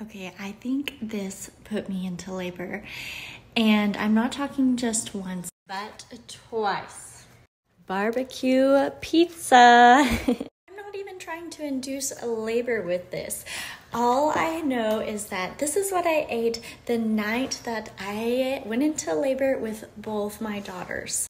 Okay, I think this put me into labor. And I'm not talking just once, but twice. Barbecue pizza. I'm not even trying to induce labor with this. All I know is that this is what I ate the night that I went into labor with both my daughters.